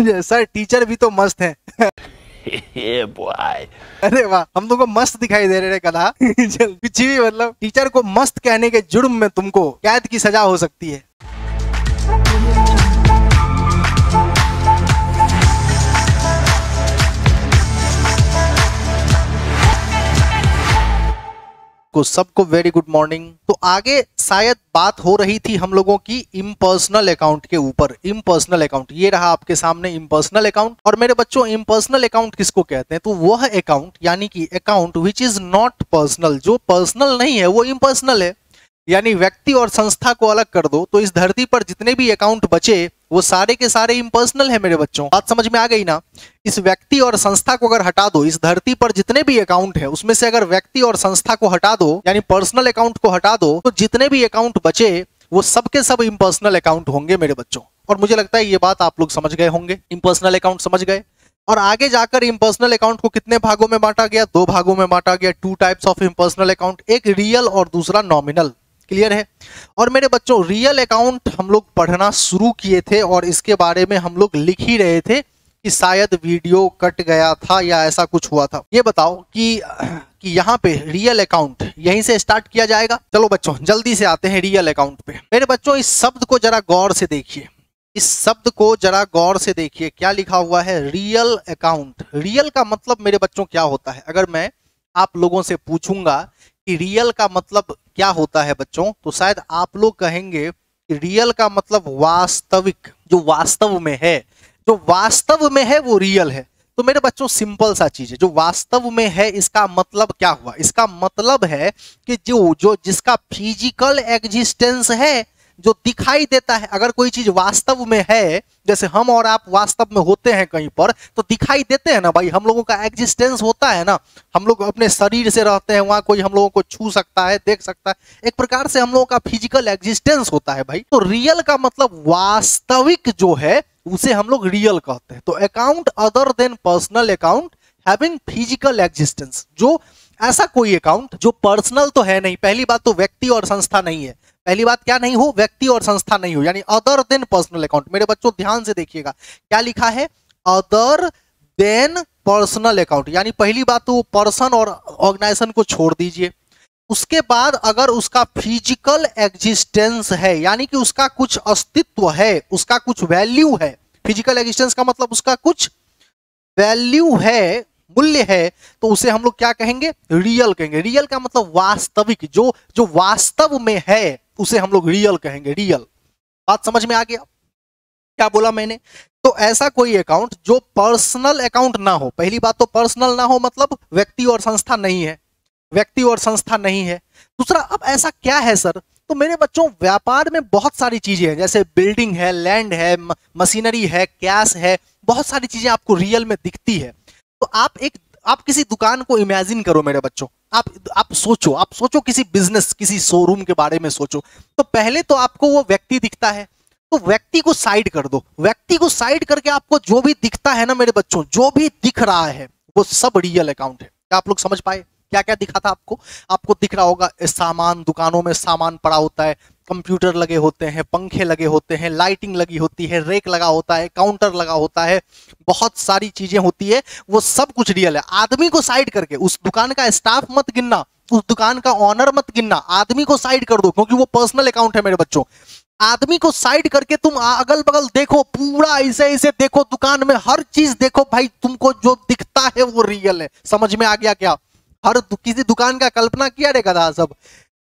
Sir teacher भी तो मस्त है। अरे वाह हम तुमको मस्त दिखाई दे रहे कला। कुछ भी मतलब टीचर को मस्त कहने के जुर्म में तुमको कैद की सजा हो सकती है। को सबको वेरी गुड मॉर्निंग तो आगे शायद बात हो रही थी हम लोगों की इम्पर्सनल अकाउंट के ऊपर इम्पर्सनल अकाउंट ये रहा आपके सामने इम्पर्सनल अकाउंट और मेरे बच्चों इम्पर्सनल अकाउंट किसको कहते हैं? तो वह अकाउंट यानी कि account which is not personal जो पर्सनल नहीं है, वो इम्पर्सनल है. यानी व्यक्ति और संस्था को अलग कर दो. तो इस धरती पर जितने भी अकाउंट बचे वो सारे के सारे इम्पर्सनल है मेरे बच्चों। बात समझ में आ गई ना? इस व्यक्ति और संस्था को अगर हटा दो, इस धरती पर जितने भी अकाउंट है, उसमें से अगर व्यक्ति और संस्था को हटा दो, यानी पर्सनल अकाउंट को हटा दो तो जितने भी अकाउंट बचे, वो सबके सब इम्पर्सनल अकाउंट होंगे मेरे बच्चों। और मुझे लगता है ये बात आप लोग समझ गए होंगे। इम्पर्सनल अकाउंट समझ गए। और आगे जाकर इम्पर्सनल अकाउंट को कितने भागों में बांटा गया? दो भागों में बांटा गया। Two types of impersonal account एक रियल और दूसरा नॉमिनल क्लियर है? और मेरे बच्चों रियल अकाउंट हम लोग पढ़ना शुरू किए थे और इसके बारे में हम लोग लिख ही रहे थे कि शायद वीडियो कट गया था या ऐसा कुछ हुआ था। ये बताओ कि कि यहाँ पे रियल अकाउंट यहीं से स्टार्ट किया जाएगा? चलो बच्चों, जल्दी से आते हैं रियल अकाउंट पे। मेरे बच्चों, इस शब्द को जरा गौर से देखिए। इस शब्द को जरा गौर से देखिए, क्या लिखा हुआ है? रियल अकाउंट रियल का मतलब मेरे बच्चों क्या होता है? अगर मैं आप लोगों से पूछूँगा कि रियल का मतलब क्या होता है बच्चों? तो शायद आप लोग कहेंगे कि रियल का मतलब वास्तविक, जो वास्तव में है, जो वास्तव में है वो रियल है। तो मेरे बच्चों सिंपल सा चीज़ है, जो वास्तव में है, इसका मतलब क्या हुआ? इसका मतलब है कि जो जो जिसका फ़िज़िकल एग्जिस्टेंस है जो दिखाई देता है, अगर कोई चीज़ वास्तव में है, जैसे हम और आप वास्तव में होते हैं कहीं पर तो दिखाई देते हैं ना भाई, हम लोगों का एग्जिस्टेंस होता है ना। हम लोग अपने शरीर से रहते हैं, वहाँ कोई हम लोगों को छू सकता है, देख सकता है। एक प्रकार से हम लोगों का फ़िज़िकल एग्जिस्टेंस होता है भाई। तो रियल का मतलब वास्तविक जो है, उसे हम लोग रियल कहते हैं। तो account other than personal account having physical existence जो ऐसा कोई अकाउंट जो पर्सनल तो है नहीं। पहली बात तो व्यक्ति और संस्था नहीं है। पहली बात क्या नहीं हो? व्यक्ति और संस्था नहीं हो, यानी अदर देन पर्सनल अकाउंट मेरे बच्चों, ध्यान से देखिएगा, क्या लिखा है? अदर देन पर्सनल अकाउंट यानी पहली बात तो पर्सन और ऑर्गेनाइजेशन को छोड़ दीजिए। उसके बाद अगर उसका फ़िज़िकल एग्जिस्टेंस है, यानी कि उसका कुछ अस्तित्व है, उसका कुछ वैल्यू है। फ़िज़िकल एग्जिस्टेंस का मतलब उसका कुछ वैल्यू है, मूल्य है तो उसे हम लोग क्या कहेंगे? रियल कहेंगे। रियल का मतलब वास्तविक, जो जो वास्तव में है। उसे हम लोग रियल कहेंगे रियल बात समझ में आ गया? क्या बोला मैंने? तो ऐसा कोई अकाउंट जो पर्सनल अकाउंट ना हो, पहली बात तो पर्सनल ना हो मतलब व्यक्ति और संस्था नहीं है, व्यक्ति और संस्था नहीं है। दूसरा, अब ऐसा क्या है सर? तो मेरे बच्चों, व्यापार में बहुत सारी चीज़ें हैं, जैसे बिल्डिंग है लैंड है मशीनरी है कैश है, बहुत सारी चीज़ें आपको रियल में दिखती है। तो आप एक, आप किसी दुकान को इमेजिन करो मेरे बच्चों। आप आप सोचो आप सोचो किसी बिज़नेस किसी शोरूम के बारे में सोचो। तो पहले तो आपको वो व्यक्ति दिखता है तो व्यक्ति को साइड कर दो। व्यक्ति को साइड करके आपको जो भी दिखता है ना मेरे बच्चों, जो भी दिख रहा है, वो सब रियल अकाउंट है। क्या आप लोग समझ पाए? क्या क्या दिखा था आपको? आपको दिख रहा होगा, सामान, दुकानों में सामान पड़ा होता है, कंप्यूटर लगे होते हैं, पंखे लगे होते हैं, लाइटिंग लगी होती है, रेक लगा होता है, काउंटर लगा होता है, बहुत सारी चीज़ें होती है, वो सब कुछ रियल है। आदमी को साइड करके, उस दुकान का स्टाफ मत गिनना, उस दुकान का ऑनर मत गिनना, आदमी को साइड कर दो, क्योंकि वो पर्सनल अकाउंट है मेरे बच्चों। आदमी को साइड करके तुम अगल बगल देखो, पूरा ऐसे ऐसे देखो, दुकान में हर चीज़ देखो, भाई तुमको जो दिखता है वो रियल है। समझ में आ गया क्या? हर किसी दुकान का कल्पना किया रे गधा सब।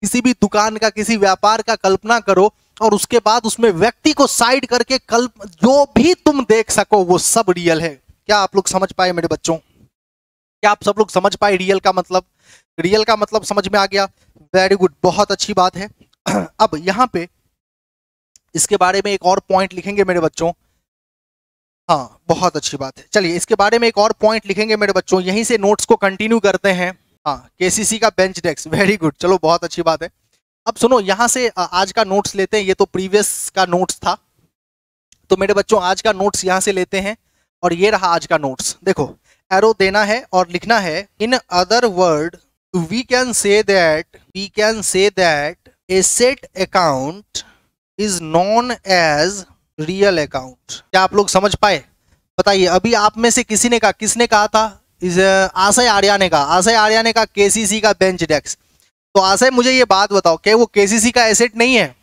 किसी भी दुकान का, किसी व्यापार का कल्पना करो और उसके बाद उसमें व्यक्ति को साइड करके कल्प, जो भी तुम देख सको वो सब रियल है। क्या आप लोग समझ पाए मेरे बच्चों? क्या आप सब लोग समझ पाए रियल का मतलब? रियल का मतलब समझ में आ गया। वेरी गुड बहुत अच्छी बात है। अब यहाँ पे इसके बारे में एक और पॉइंट लिखेंगे मेरे बच्चों। हाँ बहुत अच्छी बात है। चलिए, इसके बारे में एक और पॉइंट लिखेंगे मेरे बच्चों। यहीं से नोट्स को कंटिन्यू करते हैं। हाँ केसीसी का बेंच डेस्क वेरी गुड चलो, बहुत अच्छी बात है। अब सुनो, यहाँ से आज का नोट्स लेते हैं। ये तो प्रीवियस का नोट्स था। तो मेरे बच्चों, आज का नोट्स यहाँ से लेते हैं। और ये रहा आज का नोट्स देखो एरो देना है और लिखना है in other word we can say that we can say that asset account is known as real account क्या आप लोग समझ पाए? बताइए, अभी आप में से किसी ने कहा, किसने कहा था? इस आशय आर्या ने कहा आशय आर्या ने कहा केसीसी का बेंच डेस्क। तो आशय, मुझे ये बात बताओ, क्या वो केसीसी का एसेट नहीं है?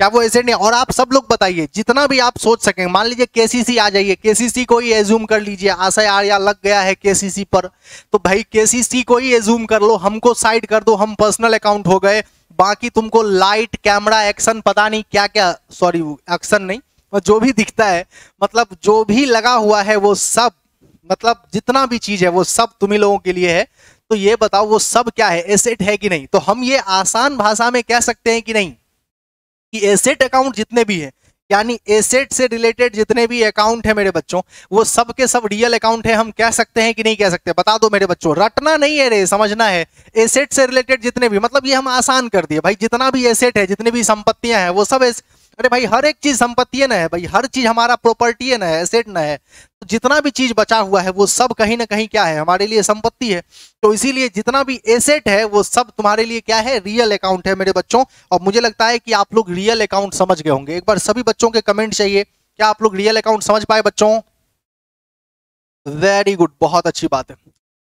क्या वो एसेट नहीं और आप सब लोग बताइए, जितना भी आप सोच सकें, मान लीजिए केसीसी आ जाइए, केसीसी को ही एज्यूम कर लीजिए, आशय आर्या लग गया है केसीसी पर तो भाई केसीसी को ही एज्यूम कर लो, हमको साइड कर दो, हम पर्सनल अकाउंट हो गए, बाकी तुमको लाइट कैमरा एक्शन पता नहीं क्या क्या सॉरी एक्शन नहीं जो भी दिखता है मतलब जो भी लगा हुआ है वो सब मतलब जितना भी चीज़ है वो सब तुम्ही लोगों के लिए है। तो ये बताओ वो सब क्या है? एसेट है कि नहीं? तो हम ये आसान भाषा में कह सकते हैं कि नहीं? कि एसेट अकाउंट जितने भी है, यानी एसेट से रिलेटेड जितने भी अकाउंट है मेरे बच्चों, वो सब के सब रियल अकाउंट है, हम कह सकते हैं कि नहीं कह सकते? बता दो मेरे बच्चों, रटना नहीं है रे, समझना है। एसेट से रिलेटेड जितने भी मतलब ये हम आसान कर दिए। भाई जितना भी एसेट है, जितनी भी संपत्तियाँ हैं, वो सब अरे भाई, हर एक चीज़ संपत्ति ना है भाई, हर चीज़ हमारा प्रॉपर्टी ना है एसेट ना है। तो जितना भी चीज़ बचा हुआ है, वो सब कहीं ना कहीं क्या है, हमारे लिए संपत्ति है। तो इसीलिए जितना भी एसेट है, वो सब तुम्हारे लिए क्या है रियल अकाउंट है मेरे बच्चों। और मुझे लगता है कि आप लोग रियल अकाउंट समझ गए होंगे। एक बार सभी बच्चों के कमेंट चाहिए, क्या आप लोग रियल अकाउंट समझ पाए बच्चों? वेरी गुड बहुत अच्छी बात है।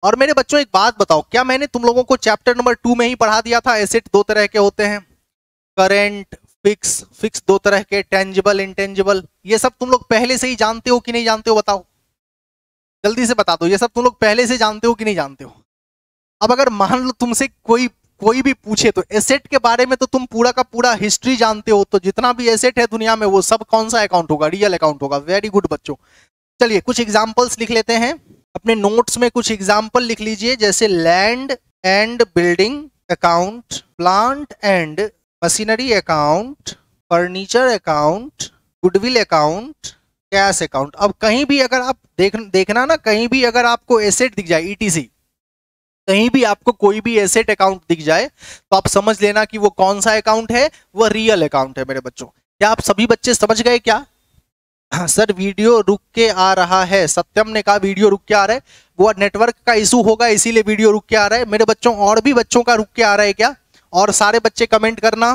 और मेरे बच्चों, एक बात बताओ, क्या मैंने तुम लोगों को चैप्टर नंबर टू में ही पढ़ा दिया था? एसेट दो तरह के होते हैं। करेंट फिक्स फिक्स दो तरह के टेंजिबल इंटेंजिबल ये सब तुम लोग पहले से ही जानते हो कि नहीं जानते हो बताओ। जल्दी से बता दो, ये सब तुम लोग पहले से जानते हो कि नहीं जानते हो? अब अगर मान लो तुमसे कोई कोई भी पूछे तो एसेट के बारे में तो तुम पूरा का पूरा हिस्ट्री जानते हो तो जितना भी एसेट है दुनिया में वो सब कौन सा अकाउंट होगा? रियल अकाउंट होगा। वेरी गुड बच्चों। चलिए, कुछ एग्जाम्पल्स लिख लेते हैं। अपने नोट्स में कुछ एग्ज़ाम्पल लिख लीजिए, जैसे land and building account plant and machinery account, furniture account, goodwill account, cash account. अब कहीं भी अगर आप देख, देखना ना, कहीं भी अगर आपको एसेट दिख जाए ईटीसी कहीं भी आपको कोई भी एसेट अकाउंट दिख जाए तो आप समझ लेना कि वो कौन सा अकाउंट है, वो रियल अकाउंट है मेरे बच्चों। क्या आप सभी बच्चे समझ गए क्या? हाँ सर, वीडियो रुक के आ रहा है। सत्यम ने कहा, वीडियो रुक के आ रहा है। वो नेटवर्क का इशू होगा, इसीलिए वीडियो रुक के आ रहा है। मेरे बच्चों, और भी बच्चों का रुक के आ रहा है क्या? और सारे बच्चे कमेंट करना।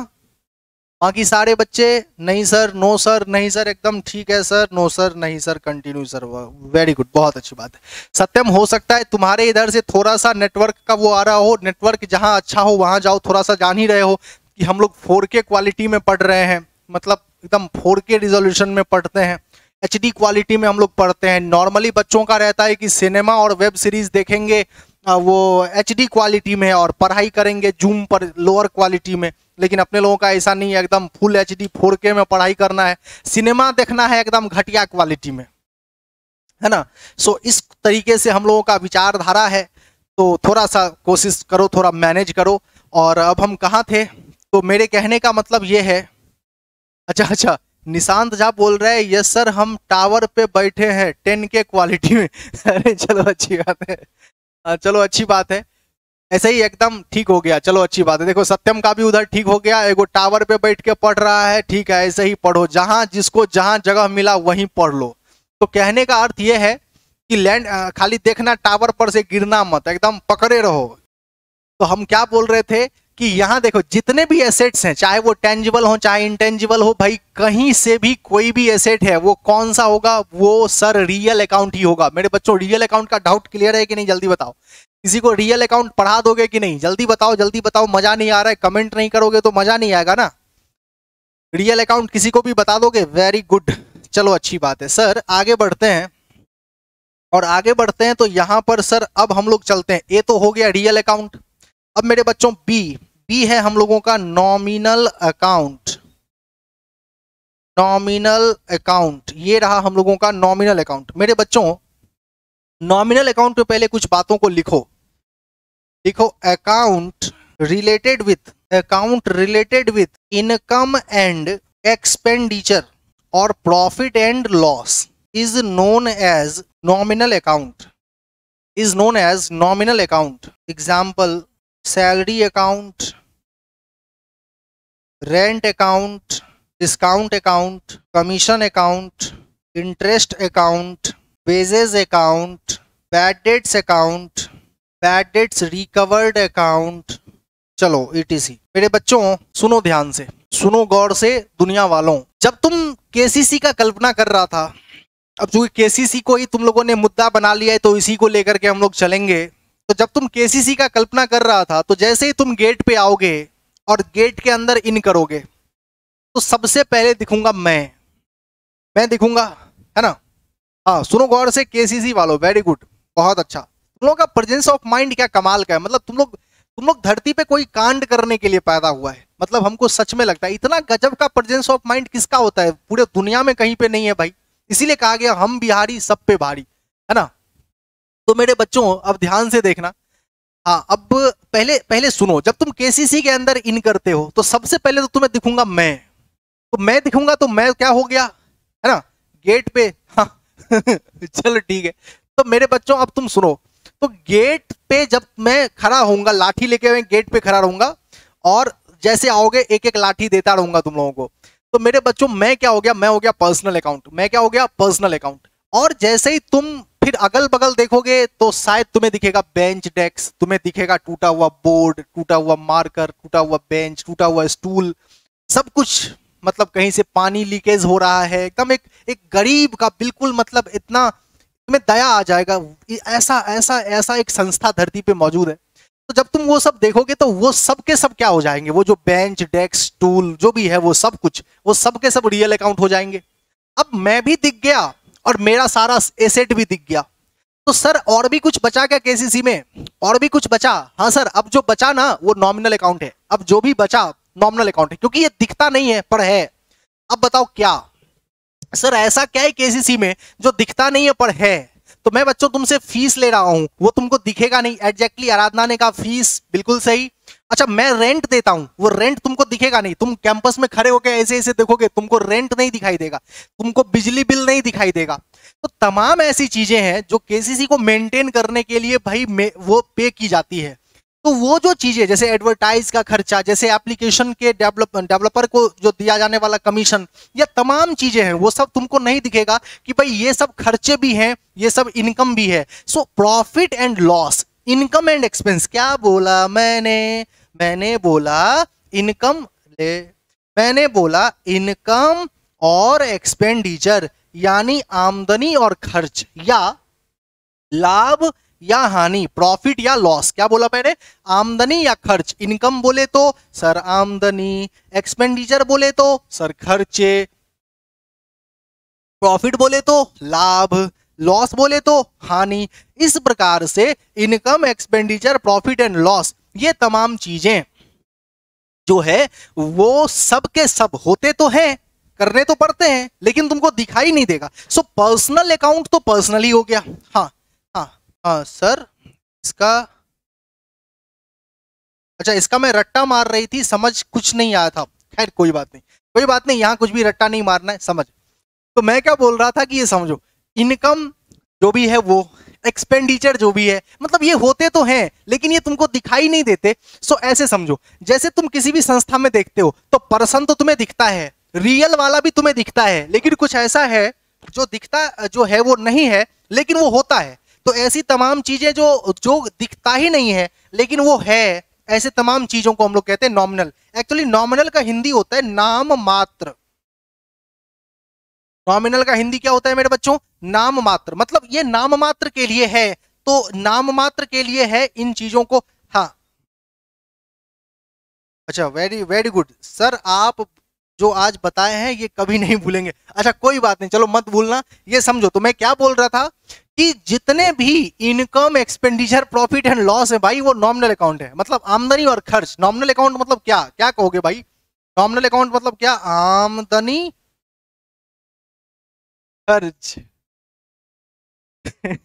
बाकी सारे बच्चे, नहीं सर नो सर नहीं सर एकदम ठीक है सर नो सर नहीं sir continue sir very good बहुत अच्छी बात है। सत्यम, हो सकता है तुम्हारे इधर से थोड़ा सा नेटवर्क का वो आ रहा हो नेटवर्क जहाँ अच्छा हो, वहाँ जाओ, थोड़ा सा जान ही रहे हो कि हम लोग फोर क्वालिटी में पढ़ रहे हैं मतलब एकदम फोर के रिजोल्यूशन में पढ़ते हैं। HD क्वालिटी में हम लोग पढ़ते हैं। नॉर्मली बच्चों का रहता है कि सिनेमा और वेब सीरीज़ देखेंगे वो एच क्वालिटी में और पढ़ाई करेंगे जूम पर लोअर क्वालिटी में। लेकिन अपने लोगों का ऐसा नहीं है एकदम फुल एच डी फोर के में पढ़ाई करना है। सिनेमा देखना है एकदम घटिया क्वालिटी में। है ना? सो so, इस तरीके से हम लोगों का विचारधारा है। तो थोड़ा सा कोशिश करो थोड़ा मैनेज करो। और अब हम कहाँ थे? तो मेरे कहने का मतलब ये है अच्छा अच्छा निशांत झा बोल रहे हैं यस सर हम टावर पे बैठे हैं टेन के क्वालिटी में। अरे चलो अच्छी बात है। चलो अच्छी बात है। ऐसे ही एकदम ठीक हो गया। चलो अच्छी बात है। देखो, सत्यम का भी उधर ठीक हो गया। एगो टावर पे बैठ के पढ़ रहा है। ठीक है, ऐसे ही पढ़ो। जहाँ जिसको जहाँ जगह मिला, वहीं पढ़ लो। तो कहने का अर्थ यह है कि लैंड खाली देखना, टावर पर से गिरना मत। एकदम पकड़े रहो। तो हम क्या बोल रहे थे? कि यहाँ देखो, जितने भी एसेट्स हैं, चाहे वो टेंजिबल हो, चाहे इंटेंजिबल हो, भाई कहीं से भी कोई भी एसेट है, वो कौन सा होगा, वो सर रियल अकाउंट ही होगा। मेरे बच्चों रियल अकाउंट का डाउट क्लियर है कि नहीं? जल्दी बताओ। किसी को रियल अकाउंट पढ़ा दोगे कि नहीं? जल्दी बताओ जल्दी बताओ, मज़ा नहीं आ रहा है कमेंट नहीं करोगे तो मज़ा नहीं आएगा ना? रियल अकाउंट किसी को भी बता दोगे? वेरी गुड चलो, अच्छी बात है। सर, आगे बढ़ते हैं। और आगे बढ़ते हैं तो यहाँ पर, सर, अब हम लोग चलते हैं। ये तो हो गया रियल अकाउंट अब मेरे बच्चों बी बी है हम लोगों का नॉमिनल अकाउंट नॉमिनल अकाउंट ये रहा हम लोगों का नॉमिनल अकाउंट मेरे बच्चों नॉमिनल अकाउंट पे पहले कुछ बातों को लिखो। लिखो account related with account related with income and expenditure और profit and loss is known as nominal account is known as nominal account example salary account, rent account, discount account, commission account, interest account wages account bad debts account bad debts recovered account. चलो ETC मेरे बच्चों, सुनो ध्यान से। सुनो गौर से, दुनिया वालों। जब तुम केसीसी का कल्पना कर रहा था, अब जो केसीसी को ही तुम लोगों ने मुद्दा बना लिया है तो इसी को लेकर के हम लोग चलेंगे। तो जब तुम केसीसी का कल्पना कर रहा था तो जैसे ही तुम गेट पे आओगे और गेट के अंदर इन करोगे तो सबसे पहले दिखूँगा मैं। मैं दिखूँगा, है ना? हाँ सुनो गौर से, केसीसी वालों वेरी गुड बहुत अच्छा। तुम लोग का प्रेजेंस ऑफ़ माइंड क्या कमाल का है? मतलब तुम लोग तुम लोग धरती पे कोई कांड करने के लिए पैदा हुआ है। मतलब हमको सच में लगता है, इतना गजब का प्रेजेंस ऑफ़ माइंड किसका होता है? पूरे दुनिया में कहीं पे नहीं है भाई। इसीलिए कहा गया, हम बिहारी, सब पे भारी, है ना? तो मेरे बच्चों, अब ध्यान से देखना। हाँ अब पहले पहले सुनो, जब तुम केसीसी के अंदर इन करते हो तो सबसे पहले तो तुम्हें दिखूँगा मैं। तो मैं दिखूँगा तो मैं क्या हो गया? है ना? गेट पे। हाँ चलो ठीक है। तो मेरे बच्चों, अब तुम सुनो। तो गेट पे जब मैं खड़ा होऊँगा, लाठी लेके मैं गेट पे खड़ा रहूँगा, और जैसे आओगे एक एक लाठी देता रहूँगा तुम लोगों को। तो मेरे बच्चों, मैं क्या हो गया? मैं हो गया पर्सनल अकाउंट मैं क्या हो गया? पर्सनल अकाउंट और जैसे ही तुम फिर अगल बगल देखोगे तो शायद तुम्हें दिखेगा बेंच डेस्क तुम्हें दिखेगा टूटा हुआ बोर्ड टूटा हुआ मार्कर टूटा हुआ बेंच टूटा हुआ स्टूल सब कुछ मतलब कहीं से पानी लीकेज हो रहा है। एकदम एक एक गरीब का बिल्कुल मतलब इतना तुम्हें दया आ जाएगा। ऐसा ऐसा ऐसा एक संस्था धरती पे मौजूद है। तो जब तुम वो सब देखोगे तो वो सब के सब क्या हो जाएँगे? वो जो बेंच डेस्क टूल जो भी है वो सब कुछ, वो सब के सब रियल अकाउंट हो जाएँगे। अब मैं भी दिख गया। और मेरा सारा एसेट भी दिख गया। तो सर, और भी कुछ बचा क्या केसीसी में? और भी कुछ बचा? हाँ सर, अब जो बचा ना, वो नॉमिनल अकाउंट है। अब जो भी बचा नॉमिनल अकाउंट है, क्योंकि ये दिखता नहीं है, पर है। अब बताओ क्या? सर, ऐसा क्या है केसीसी में, जो दिखता नहीं है, पर है? तो मैं बच्चों, तुमसे फ़ीस ले रहा हूँ। वो तुमको दिखेगा नहीं। एग्जैक्टली आराधना ने कहा फ़ीस बिल्कुल सही। अच्छा मैं रेंट देता हूँ। वो रेंट तुमको दिखेगा नहीं। तुम कैंपस में खड़े होकर ऐसे ऐसे देखोगे, तुमको रेंट नहीं दिखाई देगा। तुमको बिजली बिल नहीं दिखाई देगा। तो तमाम ऐसी चीज़ें हैं जो केसीसी को मेंटेन करने के लिए भाई वो पे की जाती है। तो वो जो चीज़ें, जैसे एडवर्टाइज का खर्चा, जैसे एप्लीकेशन के डेवलप डेवलपर को जो दिया जाने वाला कमीशन या तमाम चीज़ें हैं, वो सब तुमको नहीं दिखेगा कि भाई ये सब खर्चे भी हैं, ये सब इनकम भी है। So profit and loss income and expense क्या बोला मैंने? मैंने बोला इनकम ले, मैंने बोला इनकम और एक्सपेंडिचर, यानी आमदनी और खर्च, या लाभ या हानि, प्रॉफिट या लॉस। क्या बोला मैंने? आमदनी या खर्च। इनकम बोले तो सर आमदनी, एक्सपेंडिचर बोले तो सर खर्चे, प्रॉफिट बोले तो लाभ, लॉस बोले तो हानि। इस प्रकार से income, expenditure, profit and loss ये तमाम चीज़ें जो है, वो सब के सब होते तो हैं, करने तो पड़ते हैं, लेकिन तुमको दिखाई नहीं देगा। सो पर्सनल अकाउंट तो पर्सनली हो गया। हाँ हाँ सर इसका अच्छा इसका मैं रट्टा मार रही थी, समझ कुछ नहीं आया था। खैर, कोई बात नहीं। कोई बात नहीं, यहाँ कुछ भी रट्टा नहीं मारना है, समझ। तो मैं क्या बोल रहा था कि ये समझो इनकम जो भी है, वो एक्सपेंडिचर जो भी है मतलब ये होते तो हैं, लेकिन ये तुमको दिखाई नहीं देते। सो ऐसे समझो, जैसे तुम किसी भी संस्था में देखते हो तो पर्सन तो तुम्हें दिखता है रियल वाला भी तुम्हें दिखता है, लेकिन कुछ ऐसा है, जो दिखता, जो है वो नहीं है, लेकिन वो होता है। तो ऐसी तमाम चीज़ें जो जो दिखता ही नहीं है, लेकिन वो है, ऐसे तमाम चीज़ों को हम लोग कहते हैं नॉमिनल एक्चुअली नॉमिनल का हिंदी होता है नाम मात्र। नॉमिनल का हिंदी क्या होता है मेरे बच्चों? नाम मात्र। मतलब ये नाम मात्र के लिए है तो नाम मात्र के लिए है इन चीज़ों को। हाँ। अच्छा वेरी वेरी गुड सर, आप जो आज बताए हैं, ये कभी नहीं भूलेंगे। अच्छा कोई बात नहीं, चलो मत भूलना। ये समझो तो मैं क्या बोल रहा था कि जितने भी income expenditure profit and loss है भाई, वो नॉमिनल अकाउंट है। मतलब आमदनी और खर्च। नॉमिनल अकाउंट मतलब क्या? क्या कहोगे भाई? नॉमिनल अकाउंट मतलब क्या? आमदनी खर्च।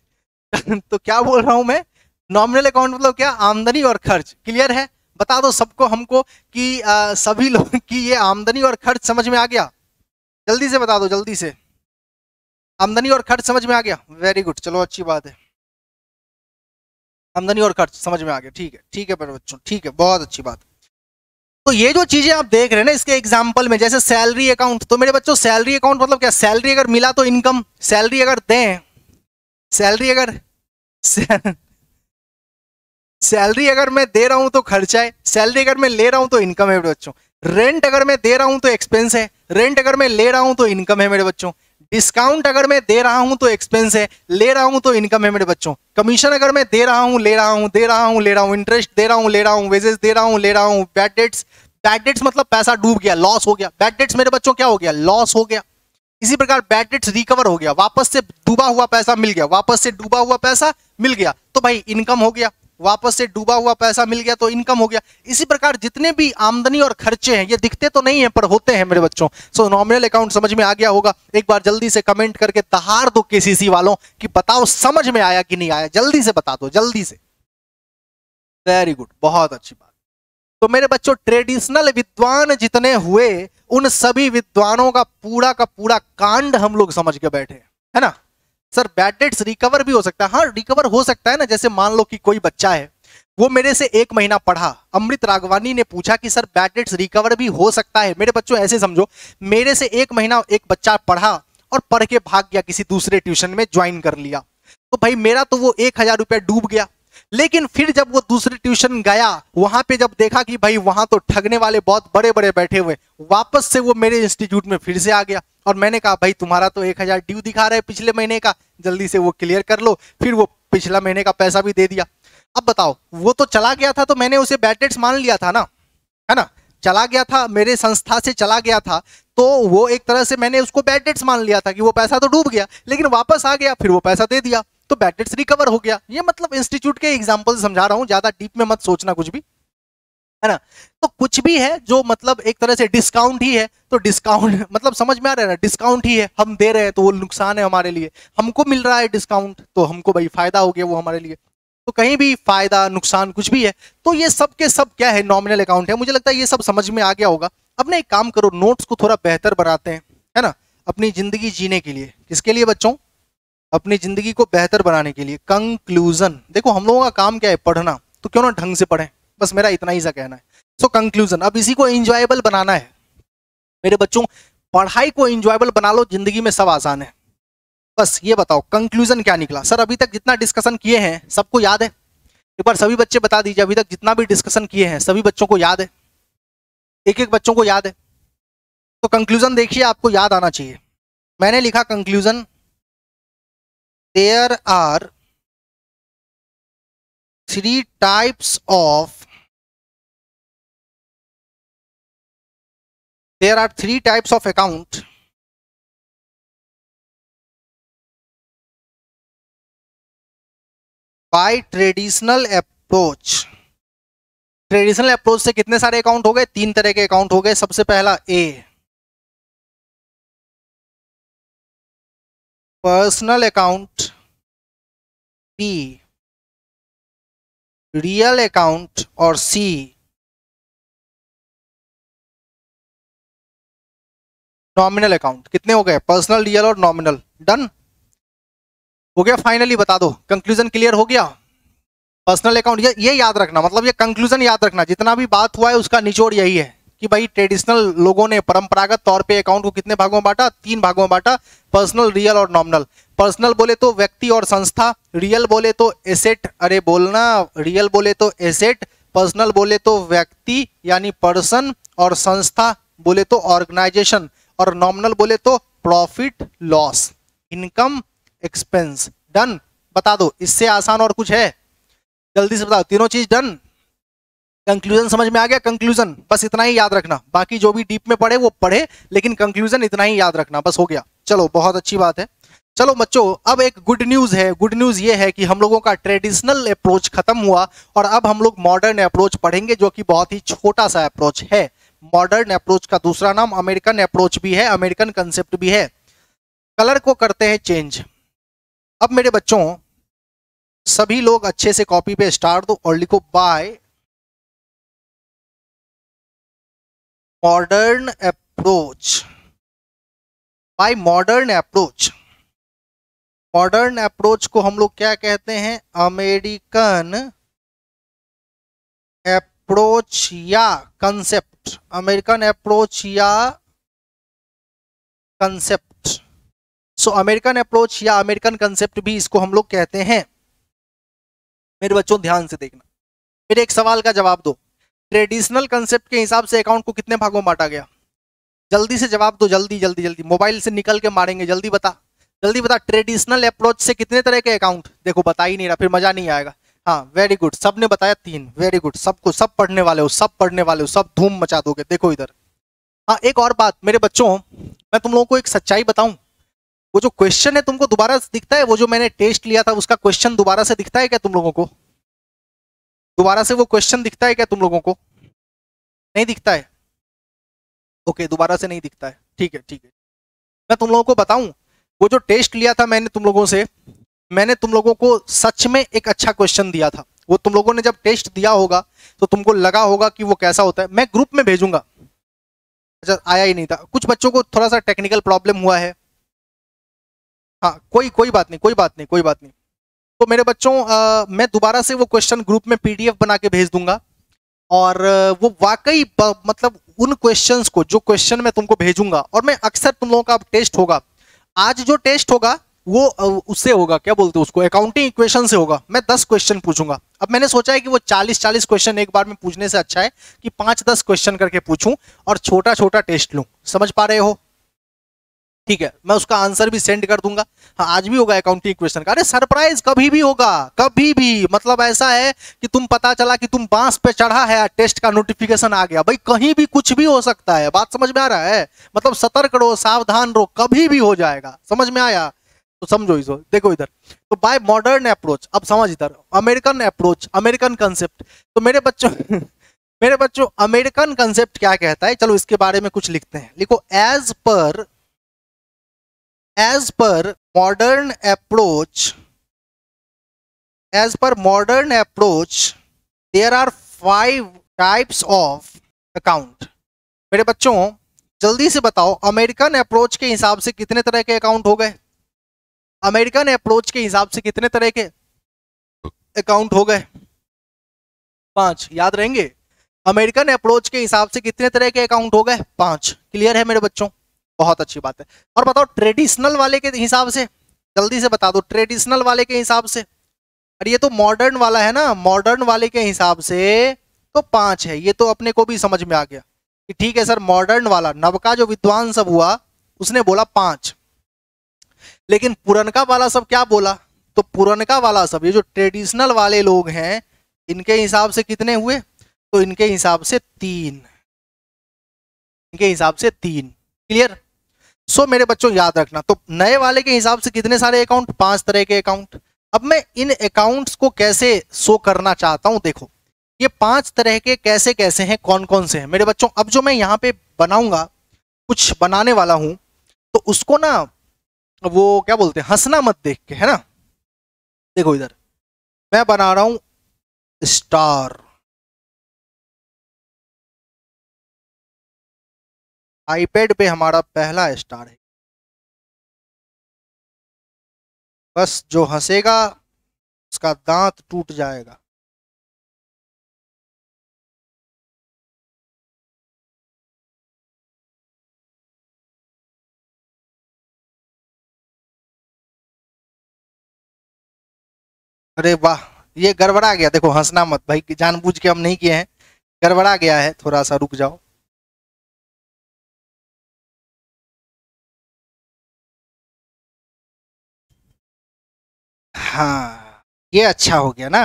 तो क्या बोल रहा हूँ मैं? नॉमिनल अकाउंट मतलब क्या? आमदनी और खर्च। क्लियर है? बता दो सबको हमको कि आ, सभी लोग की ये आमदनी और खर्च समझ में आ गया? जल्दी से बता दो जल्दी से। आमदनी और खर्च समझ में आ गया? वेरी गुड चलो अच्छी बात है। आमदनी और खर्च समझ में आ गया। ठीक है ठीक है मेरे बच्चों ठीक है बहुत अच्छी बात। तो ये जो चीज़ें आप देख रहे हैं ना, इसके एग्ज़ाम्पल में, जैसे सैलरी अकाउंट तो मेरे बच्चों सैलरी अकाउंट मतलब क्या? सैलरी अगर मिला तो इनकम सैलरी अगर दें सैलरी अगर सैलरी अगर मैं दे रहा हूँ तो खर्चा है सैलरी अगर मैं ले रहा हूँ तो इनकम है मेरे बच्चों। रेंट अगर मैं दे रहा हूँ तो एक्सपेंस है रेंट अगर मैं ले रहा हूँ तो इनकम है मेरे बच्चों। डिस्काउंट अगर मैं दे रहा हूँ तो एक्सपेंस है, ले रहा हूँ तो इनकम है मेरे बच्चों। कमीशन अगर मैं दे रहा हूँ, ले रहा हूँ, दे रहा हूँ, ले रहा हूँ इंटरेस्ट दे रहा हूँ, ले रहा हूँ वेजेस दे रहा हूँ, ले रहा हूँ बैड डेट्स बैड डेट्स मतलब पैसा डूब गया लॉस हो गया। बैड डेट्स मेरे बच्चों क्या हो गया? लॉस हो गया। इसी प्रकार बैड डेट्स रिकवर हो गया। वापस से डूबा हुआ पैसा मिल गया। वापस से डूबा हुआ पैसा मिल गया। तो भाई इनकम हो गया। वापस से डूबा हुआ पैसा मिल गया तो इनकम हो गया। इसी प्रकार जितने भी आमदनी और खर्चे हैं, ये दिखते तो नहीं है, पर होते हैं मेरे बच्चों। सो नॉमिनल अकाउंट समझ में आ गया होगा। एक बार जल्दी से कमेंट करके तहार दो केसीसी वालों कि बताओ समझ में आया कि नहीं आया। जल्दी से बता दो, जल्दी से। वेरी गुड बहुत अच्छी बात। तो मेरे बच्चों ट्रेडिशनल विद्वान जितने हुए, उन सभी विद्वानों का पूरा का पूरा कांड हम लोग समझ के बैठे है ना? सर बैड डेट्स रिकवर भी हो सकता है। हाँ रिकवर हो सकता है ना, जैसे मान लो कि कोई बच्चा है, वो मेरे से एक महीना पढ़ा, अमृत राघवानी ने पूछा कि सर बैड डेट्स रिकवर भी हो सकता है? मेरे बच्चों, ऐसे समझो, मेरे से एक महीना एक बच्चा पढ़ा और पढ़ के भाग गया, किसी दूसरे ट्यूशन में ज्वाइन कर लिया। तो भाई मेरा तो वो एक हज़ार रुपया डूब गया। लेकिन फिर जब वो दूसरे ट्यूशन गया, वहाँ पे जब देखा कि भाई वहाँ तो ठगने वाले बहुत बड़े बड़े बैठे हुए, वापस से वो मेरे इंस्टीट्यूट में फिर से आ गया और मैंने कहा, भाई, तुम्हारा तो एक हज़ार ड्यू दिखा रहा पिछले महीने का, जल्दी से वो क्लियर कर लो। फिर वो पिछला महीने का पैसा भी दे दिया। अब बताओ, वो तो चला गया था तो मैंने उसे बैड मान लिया था ना? है ना? चला गया था, मेरे संस्था से चला गया था तो वो एक तरह से मैंने उसको बैड मान लिया था कि वो पैसा तो डूब गया, लेकिन वापस आ गया, फिर वो पैसा दे दिया। तो बैड रिकवर हो गया। ये मतलब इंस्टीट्यूट के एग्ज़ाम्पल समझा रहा हूँ, ज़्यादा डीप में मत सोचना कुछ भी, है ना? तो कुछ भी है जो मतलब एक तरह से डिस्काउंट ही है तो डिस्काउंट मतलब समझ में आ रहा है ना? डिस्काउंट ही है। हम दे रहे हैं तो वो नुकसान है हमारे लिए। हमको मिल रहा है डिस्काउंट तो हमको भाई फ़ायदा हो गया वो हमारे लिए। तो कहीं भी फ़ायदा, नुकसान कुछ भी है तो ये सब के सब क्या है? नॉमिनल अकाउंट है। मुझे लगता है ये सब समझ में आ गया होगा। अब ना एक काम करो नोट्स को थोड़ा बेहतर बनाते हैं, है ना? अपनी ज़िंदगी जीने के लिए। किसके लिए बच्चों? अपनी ज़िंदगी को बेहतर बनाने के लिए। कंक्लूजन देखो हम लोगों का काम क्या है पढ़ना? तो क्यों ना ढंग से पढ़ें? बस मेरा इतना ही सा कहना है। सो so, कंक्लूजन अब इसी को इंजॉयबल बनाना है। मेरे बच्चों पढ़ाई को इंजॉयबल बना लो ज़िंदगी में सब आसान है। बस ये बताओ कंक्लूजन क्या निकला? सर अभी तक जितना डिस्कशन किए हैं सबको याद है? एक बार सभी बच्चे बता दीजिए अभी तक जितना भी डिस्कशन किए हैं सभी बच्चों को याद है? एक एक बच्चों को याद है? तो कंक्लूजन देखिए आपको याद आना चाहिए। मैंने लिखा conclusion there are three types of there are three types of account by traditional approach traditional approach से कितने सारे अकाउंट हो गए तीन तरह के अकाउंट हो गए सबसे पहला A personal account B real account और सी नॉमिनल अकाउंट कितने हो गए? पर्सनल रियल और नॉमिनल डन हो गया फाइनली बता दो. कंक्लूजन क्लियर हो गया? पर्सनल अकाउंट ये ये याद रखना. मतलब ये कंक्लूजन याद रखना. जितना भी बात हुआ है, उसका निचोड़ यही है. कि भाई ट्रेडिशनल लोगों ने परंपरागत तौर पे अकाउंट को कितने भागों में बांटा? तीन भागों में बांटा। पर्सनल रियल और नॉमिनल पर्सनल बोले तो व्यक्ति और संस्था रियल बोले तो एसेट अरे बोलना रियल बोले तो एसेट पर्सनल बोले तो व्यक्ति, यानी पर्सन और संस्था बोले तो ऑर्गेनाइजेशन और नॉमिनल बोले तो profit loss income expense done बता दो, इससे आसान और कुछ है? जल्दी से बताओ, तीनों चीज़ डन कंक्लूजन समझ में आ गया? कंक्लूजन बस इतना ही याद रखना। बाकी जो भी डीप में पढ़े, वो पढ़े, लेकिन कंक्लूजन इतना ही याद रखना। बस हो गया। चलो, बहुत अच्छी बात है। चलो, बच्चों, अब एक गुड न्यूज़ है। गुड न्यूज़ ये है कि हम लोगों का ट्रेडिशनल अप्रोच खत्म हुआ और अब हम लोग मॉडर्न अप्रोच पढ़ेंगे, जो कि बहुत ही छोटा सा अप्रोच है। मॉडर्न अप्रोच का दूसरा नाम अमेरिकन अप्रोच भी है। अमेरिकन कंसेप्ट भी है। कलर को करते हैं चेंज अब मेरे बच्चों, सभी लोग अच्छे से कॉपी पे स्टार दो और लिखो by modern approach by modern approach modern approach को हम लोग क्या कहते हैं? अमेरिकन अप्रोच या कंसेप्ट अमेरिकन अप्रोच या कंसेप्ट सो अमेरिकन अप्रोच या अमेरिकन कंसेप्ट भी इसको हम लोग कहते हैं। मेरे बच्चों, ध्यान से देखना। मेरे एक सवाल का जवाब दो। ट्रेडिशनल कंसेप्ट के हिसाब से अकाउंट को कितने भागों बांटा गया? जल्दी से जवाब दो, जल्दी जल्दी जल्दी। मोबाइल से निकल के मारेंगे, जल्दी बता। जल्दी बता ट्रेडिशनल अप्रोच से कितने तरह के अकाउंट देखो, बता ही नहीं रहा, फिर मज़ा नहीं आएगा। हाँ वेरी गुड सबने बताया तीन। वेरी गुड सबको, सब पढ़ने वाले हो, सब पढ़ने वाले हो, सब धूम मचा दोगे। देखो इधर। हाँ एक और बात, मेरे बच्चों, मैं तुम लोगों को एक सच्चाई बताऊँ। वो जो क्वेश्चन है, तुमको दोबारा दिखता है? वो जो मैंने टेस्ट लिया था, उसका क्वेश्चन दोबारा से दिखता है क्या तुम लोगों को? दोबारा से वो क्वेश्चन दिखता है क्या तुम लोगों को? नहीं दिखता है। ओके दोबारा से नहीं दिखता है। ठीक है ठीक है। मैं तुम लोगों को बताऊँ, वो जो टेस्ट लिया था मैंने तुम लोगों से, मैंने तुम लोगों को सच में एक अच्छा क्वेश्चन दिया था। वो तुम लोगों ने जब टेस्ट दिया होगा तो तुमको लगा होगा कि वो कैसा होता है। मैं ग्रुप में भेजूँगा। अच्छा आया ही नहीं था। कुछ बच्चों को थोड़ा सा टेक्निकल प्रॉब्लम हुआ है। हाँ कोई कोई बात नहीं, कोई बात नहीं, कोई बात नहीं। तो मेरे बच्चों आ, मैं दोबारा से वो क्वेश्चन ग्रुप में पीडीएफ बना के भेज दूँगा। और वो वाकई मतलब उन क्वेश्चंस को जो क्वेश्चन मैं तुमको भेजूँगा और मैं अक्सर तुम लोगों का अब टेस्ट होगा। आज जो टेस्ट होगा वो उससे होगा क्या बोलते हैं उसको? अकाउंटिंग इक्वेशन से होगा। मैं दस क्वेश्चन पूछूँगा। अब मैंने सोचा है कि वो चालीस चालीस क्वेश्चन एक बार में पूछने से अच्छा है कि पाँच दस क्वेश्चन करके पूछूँ और छोटा छोटा टेस्ट लूँ। समझ पा रहे हो? ठीक है, मैं उसका आंसर भी सेंड कर दूँगा। हाँ आज भी होगा अकाउंटिंग क्वेश्चन का। अरे सरप्राइज़ कभी भी होगा, कभी भी। मतलब ऐसा है कि तुम पता चला कि तुम बाँस पे चढ़ा है टेस्ट का नोटिफिकेशन आ गया। भाई, कहीं भी कुछ भी हो सकता है। बात समझ में आ रहा है? मतलब सतर्क रहो, सावधान रहो, कभी भी हो जाएगा। समझ में आया? तो समझो इसको देखो इधर। तो बाय मॉडर्न अप्रोच अब समझ इधर। अमेरिकन अप्रोच अमेरिकन कंसेप्ट तो मेरे बच्चों मेरे बच्चों अमेरिकन कंसेप्ट क्या कहता है? चलो इसके बारे में कुछ लिखते हैं। लिखो as per as per modern approach, as per modern approach, there are five types of account. मेरे बच्चों, जल्दी से बताओ अमेरिकन अप्रोच के हिसाब से कितने तरह के अकाउंट हो गए? अमेरिकन अप्रोच के हिसाब से कितने तरह के अकाउंट हो गए? पाँच, याद रहेंगे? अमेरिकन अप्रोच के हिसाब से कितने तरह के अकाउंट हो गए? पाँच। क्लियर है मेरे बच्चों? बहुत अच्छी बात है। और बताओ ट्रेडिशनल वाले के हिसाब से, जल्दी से बता दो ट्रेडिशनल वाले के हिसाब से। अरे ये तो मॉडर्न वाला है ना मॉडर्न वाले के हिसाब से तो पाँच है, ये तो अपने को भी समझ में आ गया। कि ठीक है सर मॉडर्न वाला नवका जो विद्वान सब हुआ, उसने बोला पाँच। लेकिन पुरनका वाला सब क्या बोला? तो पुरनका वाला सब, ये जो ट्रेडिशनल वाले लोग हैं, इनके हिसाब से कितने हुए? तो इनके हिसाब से तीन। इनके हिसाब से तीन। क्लियर सो मेरे बच्चों, याद रखना। तो नए वाले के हिसाब से कितने सारे अकाउंट पाँच तरह के अकाउंट अब मैं इन अकाउंट्स को कैसे शो करना चाहता हूँ, देखो। ये पाँच तरह के कैसे कैसे हैं कौन कौन से हैं? मेरे बच्चों, अब जो मैं यहाँ पे बनाऊँगा, कुछ बनाने वाला हूँ तो उसको ना, वो क्या बोलते हैं, हंसना मत देख के, है ना? देखो इधर। मैं बना रहा हूँ स्टार आईपैड पे हमारा पहला स्टार है। बस जो हंसेगा, उसका दांत टूट जाएगा। अरे वाह, ये गड़बड़ा गया। देखो, हंसना मत। भाई, जानबूझ के हम नहीं किए हैं। गड़बड़ा गया है। थोड़ा सा रुक जाओ। हाँ ये अच्छा हो गया ना।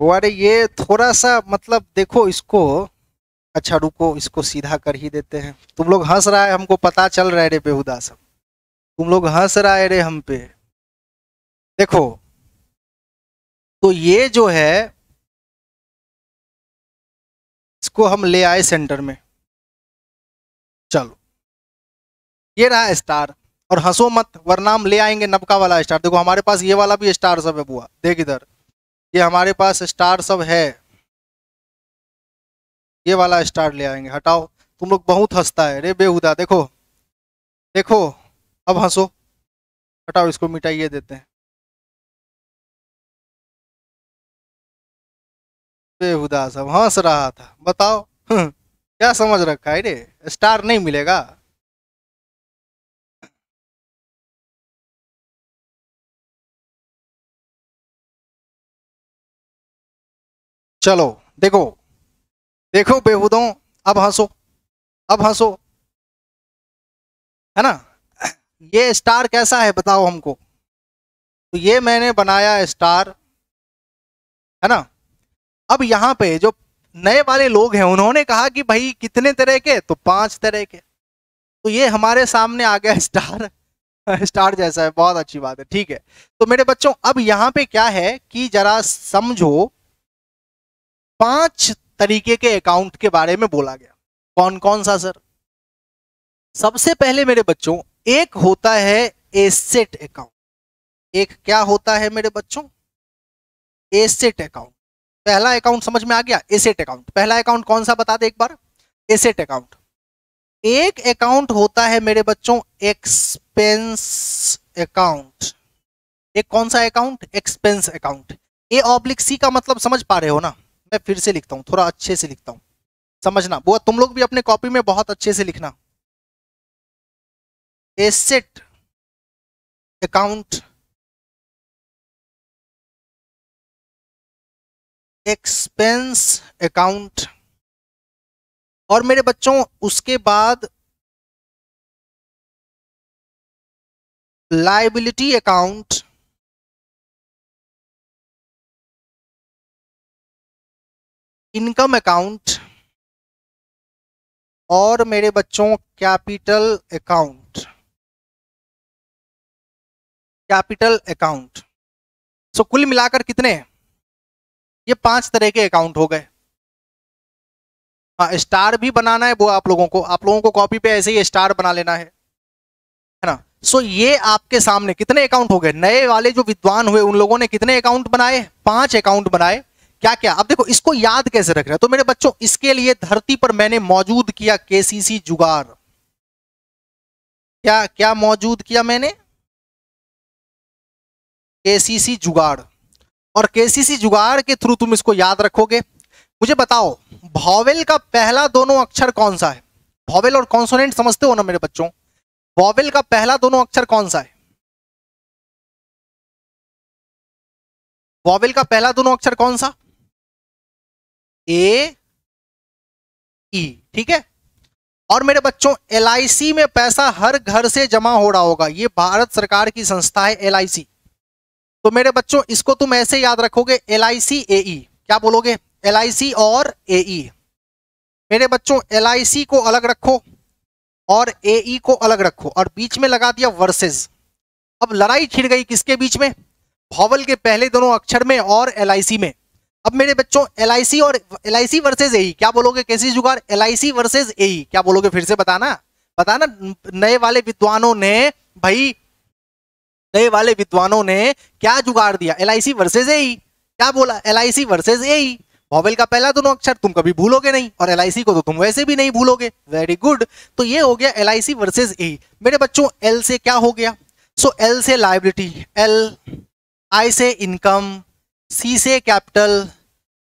अरे ये थोड़ा सा मतलब देखो इसको अच्छा रुको, इसको सीधा कर ही देते हैं। तुम लोग हंस रहा है, हमको पता चल रहा है रे बेहुदा सब। तुम लोग हंस रहा है रे हम पे। देखो तो ये जो है, इसको हम ले आए सेंटर में। चलो। ये रहा स्टार और हंसो मत, वरना हम ले आएँगे नबका वाला स्टार देखो, हमारे पास ये वाला भी स्टार सब है बुआ। देख इधर। ये हमारे पास स्टार सब है। ये वाला स्टार ले आएँगे। हटाओ। तुम लोग बहुत हंसता है रे बेहुदा। देखो। देखो। अब हंसो। हटाओ इसको मिटाइए देते हैं। बेहुदा सब हंस रहा था। बताओ हम्म, क्या समझ रखा है रे? स्टार नहीं मिलेगा। चलो, देखो देखो बेहुदों, अब हंसो अब हंसो। है ना? ये स्टार कैसा है बताओ हमको। तो ये मैंने बनाया स्टार, है ना? अब यहाँ पे जो नए वाले लोग हैं, उन्होंने कहा कि भाई कितने तरह के? तो पाँच तरह के। तो ये हमारे सामने आ गया स्टार स्टार जैसा है, बहुत अच्छी बात है, ठीक है। तो मेरे बच्चों, अब यहाँ पे क्या है कि जरा समझो, पाँच तरीके के अकाउंट के बारे में बोला गया। कौन कौन सा, सर? सबसे पहले मेरे बच्चों, एक होता है एसेट अकाउंट एक क्या होता है मेरे बच्चों? एसेट अकाउंट पहला अकाउंट समझ में आ गया? एसेट अकाउंट पहला अकाउंट कौन सा बता दे एक बार? एसेट अकाउंट एक अकाउंट होता है मेरे बच्चों एक्सपेंस अकाउंट एक कौन सा account expense account A oblique C का मतलब समझ पा रहे हो ना? मैं फिर से लिखता हूँ, थोड़ा अच्छे से लिखता हूँ। समझना। वो तुम लोग भी अपने कॉपी में बहुत अच्छे से लिखना। एसेट अकाउंट एक्सपेंस अकाउंट और मेरे बच्चों, उसके बाद लाइबिलिटी अकाउंट इनकम अकाउंट और मेरे बच्चों capital account capital account so कुल मिलाकर कितने? ये पाँच तरह के अकाउंट हो गए। हाँ स्टार भी बनाना है वो आप लोगों को। आप लोगों को कॉपी पे ऐसे ही स्टार बना लेना है। है ना? सो ये आपके सामने कितने अकाउंट हो गए? नए वाले जो विद्वान हुए, उन लोगों ने कितने अकाउंट बनाए? पाँच अकाउंट बनाए। क्या क्या अब देखो, इसको याद कैसे रख रहे हैं? तो मेरे बच्चों, इसके लिए धरती पर मैंने मौजूद किया केसीसी जुगाड़। क्या क्या मौजूद किया मैंने? केसीसी जुगाड़। और केसीसी जुगाड़ के थ्रू तुम इसको याद रखोगे। मुझे बताओ, भॉवेल का पहला दोनों अक्षर कौन सा है? भॉवेल और कॉन्सोनेंट समझते हो ना मेरे बच्चों? वॉवेल का पहला दोनों अक्षर कौन सा है? वॉवेल का पहला दोनों अक्षर कौन सा? ए, ई, ठीक है? और मेरे बच्चों एलआईसी में पैसा हर घर से जमा हो रहा होगा। ये भारत सरकार की संस्था है LIC तो मेरे बच्चों, इसको तुम ऐसे याद रखोगे एल आई सी ए क्या बोलोगे? एल आई सी और ए मेरे बच्चों एल आई सी को अलग रखो और ए को अलग रखो। और बीच में लगा दिया वर्सेस अब लड़ाई छिड़ गई किसके बीच में? भॉवल के पहले दोनों अक्षर में और एल में। अब मेरे बच्चों एल आई सी और L I C versus A क्या बोलोगे? कैसी जुगाड़? L I C versus A क्या बोलोगे फिर से? बताना। बताना, नए वाले विद्वानों ने भाई नए वाले विद्वानों ने क्या जुगाड़ दिया? एल आई वर्सेज ए क्या बोला? L I C versus a vowel का पहला दोनों अक्षर तुम कभी भूलोगे नहीं और एल को तो तुम वैसे भी नहीं भूलोगे। वेरी गुड तो ये हो गया एल आई सी वर्सेज ए मेरे बच्चों एल से क्या हो गया? सो so, एल से लाइबिलिटी एल आई से इनकम सी से capital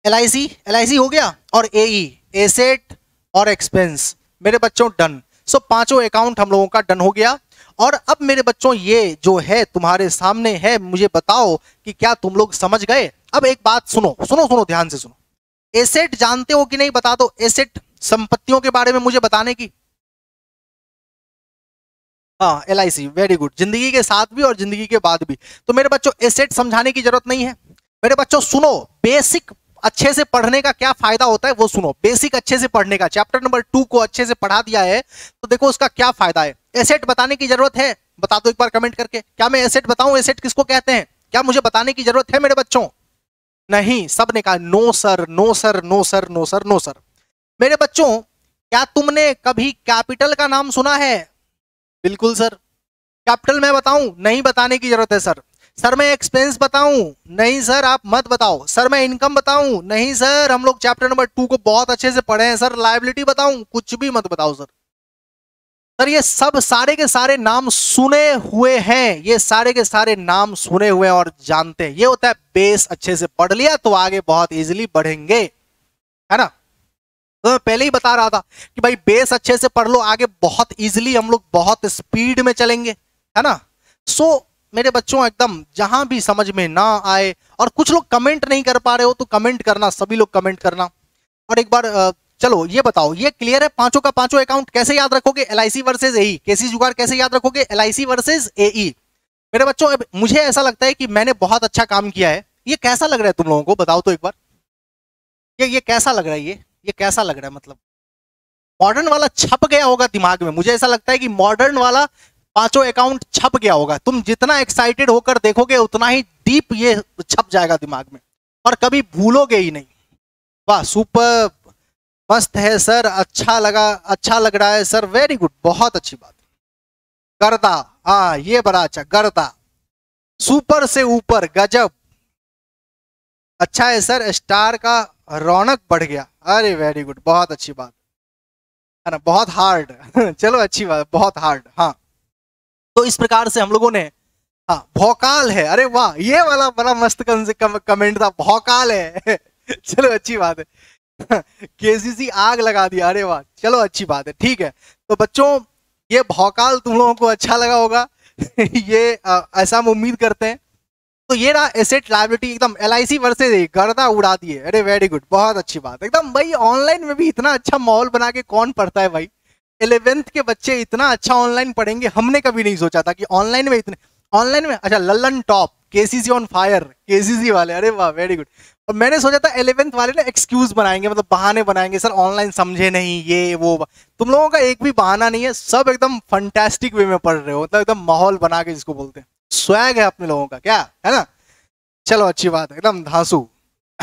L I C L I C हो गया और ई एसेट और एक्सपेंस मेरे बच्चों डन सो पाँचों अकाउंट हम लोगों का डन हो गया। और अब मेरे बच्चों, ये जो है तुम्हारे सामने है, मुझे बताओ कि क्या तुम लोग समझ गए? अब एक बात सुनो सुनो सुनो, ध्यान से सुनो। एसेट जानते हो कि नहीं बता दो? एसेट संपत्तियों के बारे में मुझे बताने की? हाँ L I C very good ज़िंदगी के साथ भी और ज़िंदगी के बाद भी। तो मेरे बच्चों, एसेट समझाने की ज़रूरत नहीं है। मेरे बच्चों, सुनो बेसिक अच्छे से पढ़ने का क्या फ़ायदा होता है, वो सुनो। बेसिक अच्छे से पढ़ने का चैप्टर नंबर टू को अच्छे से पढ़ा दिया है तो देखो उसका क्या फ़ायदा है। एसेट बताने की ज़रूरत है? बता दो एक बार कमेंट करके। क्या मैं एसेट बताऊँ? एसेट किसको कहते हैं? क्या मुझे बताने की ज़रूरत है मेरे बच्चों? नहीं, सबने कहा no sir no sir no sir no sir no sir मेरे बच्चों, क्या तुमने कभी कैपिटल का नाम सुना है? बिल्कुल सर कैपिटल मैं बताऊँ? नहीं बताने की ज़रूरत है सर सर, मैं एक्सपेंस बताऊँ? नहीं, सर, आप मत बताओ। सर, मैं इनकम बताऊँ? नहीं, सर, हम लोग चैप्टर नंबर टू को बहुत अच्छे से पढ़े हैं। सर लाइबिलिटी बताऊँ? कुछ भी मत बताओ, सर। सर, ये सब सारे के सारे नाम सुने हुए हैं। ये सारे के सारे नाम सुने हुए हैं और जानते हैं। ये होता है बेस अच्छे से पढ़ लिया तो आगे बहुत इजीली बढ़ेंगे। है ना? तो मैं पहले ही बता रहा था कि भाई बेस अच्छे से पढ़ लो, आगे बहुत इजीली हम लोग बहुत स्पीड में चलेंगे। है ना? सो मेरे बच्चों, एकदम जहाँ भी समझ में ना आए और कुछ लोग कमेंट नहीं कर पा रहे हो तो कमेंट करना, सभी लोग कमेंट करना। और एक बार चलो, ये बताओ, ये क्लियर है? पाँचों का पाँचों अकाउंट कैसे याद रखोगे? L I C versus A KC जुगाड़ कैसे याद रखोगे? एल आई सी वर्सेज ए मेरे बच्चों मुझे ऐसा लगता है कि मैंने बहुत अच्छा काम किया है। ये कैसा लग रहा है तुम लोगों को? बताओ तो एक बार। ये ये कैसा लग रहा है ये? ये कैसा लग रहा है मतलब? मॉडर्न वाला छप गया होगा दिमाग में। मुझे ऐसा लगता है कि मॉडर्न वाला पाँचों अकाउंट छप गया होगा। तुम जितना एक्साइटेड होकर देखोगे, उतना ही डीप ये छप जाएगा दिमाग में। और कभी भूलोगे ही नहीं। वाह सुपर मस्त है सर अच्छा लगा अच्छा लग रहा है सर वेरी गुड बहुत अच्छी बात। गर्दा हाँ ये बड़ा अच्छा गर्दा। सुपर से ऊपर, गजब। अच्छा है सर स्टार का रौनक बढ़ गया। अरे वेरी गुड बहुत अच्छी बात। है ना, बहुत हार्ड चलो, अच्छी बात, बहुत हार्ड हाँ। तो इस प्रकार से हम लोगों ने हाँ भौकाल है। अरे वाह ये वाला बड़ा मस्त कम, कमेंट था भौकाल है। चलो अच्छी बात है। केसीसी आग लगा दिया अरे वाह चलो अच्छी बात है ठीक है। तो बच्चों ये भौकाल तुम लोगों को अच्छा लगा होगा। ये आ, ऐसा हम उम्मीद करते हैं। तो ये रहा एसेट लाइबिलिटी एकदम एल आई सी वर्सेज गर्दा उड़ा दिए। अरे वेरी गुड बहुत अच्छी बात एकदम भाई ऑनलाइन में भी इतना अच्छा माहौल बना के कौन पढ़ता है भाई? इलेवेंथ के बच्चे इतना अच्छा ऑनलाइन पढ़ेंगे, हमने कभी नहीं सोचा था कि ऑनलाइन में इतने ऑनलाइन में अच्छा Lallan top, KCC on fire KCC वाले, अरे वाह वेरी गुड और मैंने सोचा था इलेवेंथ वाले ना एक्सक्यूज बनाएँगे मतलब बहाने बनाएँगे, सर ऑनलाइन समझे नहीं, ये, वो तुम लोगों का एक भी बहाना नहीं है, सब एकदम फंटेस्टिक वे में पढ़ रहे हो मतलब एकदम माहौल बना के जिसको बोलते हैं। स्वैग है अपने लोगों का, क्या? है ना? चलो, अच्छी बात है, एकदम धांसू।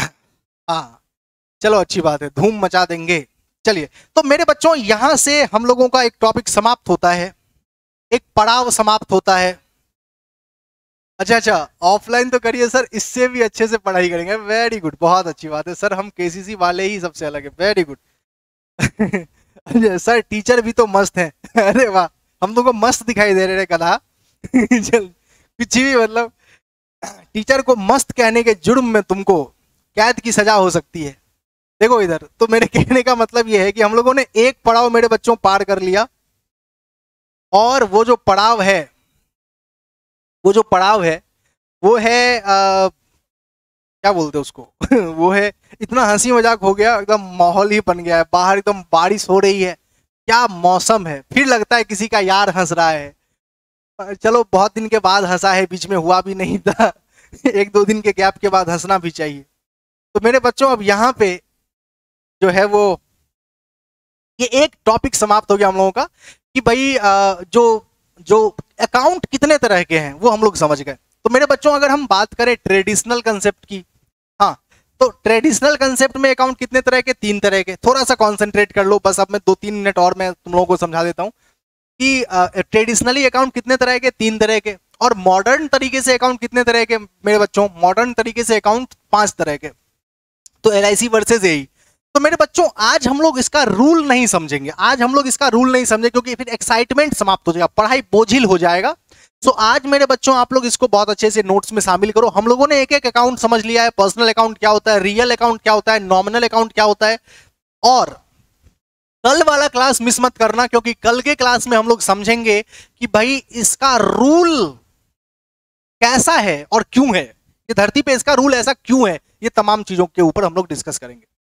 हाँ चलो, अच्छी बात है, धूम मचा देंगे। चलिए तो मेरे बच्चों, यहाँ से हम लोगों का एक टॉपिक समाप्त होता है। एक पड़ाव समाप्त होता है। अच्छा अच्छा ऑफलाइन तो करिए सर, इससे भी अच्छे से पढ़ाई करेंगे। वेरी गुड बहुत अच्छी बात है। सर, हम केसीसी वाले ही सबसे अलग है। वेरी गुड सर टीचर भी तो मस्त है। अरे वाह, हम लोग को मस्त दिखाई दे रहे कदा चल, कुछ भी मतलब टीचर को मस्त कहने के जुर्म में तुमको कैद की सजा हो सकती है। देखो इधर तो मेरे कहने का मतलब यह है कि हम लोगों ने एक पड़ाव मेरे बच्चों पार कर लिया। और वो जो पड़ाव है वो जो पड़ाव है वो है आ, क्या बोलते उसको? वो है इतना हँसी मज़ाक हो गया एकदम माहौल ही बन गया है बाहर एकदम बारिश हो रही है। क्या मौसम है? फिर लगता है किसी का यार हंस रहा है। चलो बहुत दिन के बाद हंसा है बीच में हुआ भी नहीं था। एक दो दिन के गैप के बाद हंसना भी चाहिए। तो मेरे बच्चों अब यहाँ पे जो है वो, ये एक टॉपिक समाप्त हो गया हम लोगों का कि भाई जो जो अकाउंट कितने तरह के हैं, वो हम लोग समझ गए। तो मेरे बच्चों, अगर हम बात करें ट्रेडिशनल कंसेप्ट की हाँ तो ट्रेडिशनल कंसेप्ट में अकाउंट कितने तरह के? तीन तरह के। थोड़ा सा कॉन्सेंट्रेट कर लो, बस अब मैं दो तीन मिनट और मैं तुम लोगों को समझा देता हूँ कि ट्रेडिशनली अकाउंट कितने तरह के? तीन तरह के। और मॉडर्न तरीके से अकाउंट कितने तरह के मेरे बच्चों? मॉडर्न तरीके से अकाउंट पाँच तरह के। तो एल आई सी वर्सेज यही तो मेरे बच्चों, आज हम लोग इसका रूल नहीं समझेंगे। आज हम लोग इसका रूल नहीं समझे क्योंकि फिर एक्साइटमेंट समाप्त हो जाएगा, पढ़ाई बोझिल हो जाएगा। सो आज मेरे बच्चों, आप लोग इसको बहुत अच्छे से नोट्स में शामिल करो। हम लोगों ने एक एक अकाउंट समझ लिया है। पर्सनल अकाउंट क्या होता है? रियल अकाउंट क्या होता है? नॉमिनल अकाउंट क्या होता है? और कल वाला क्लास मिस मत करना क्योंकि कल के क्लास में हम लोग समझेंगे कि भाई इसका रूल कैसा है और क्यों है? ये धरती पे इसका रूल ऐसा क्यों है? ये तमाम चीज़ों के ऊपर हम लोग डिस्कस करेंगे।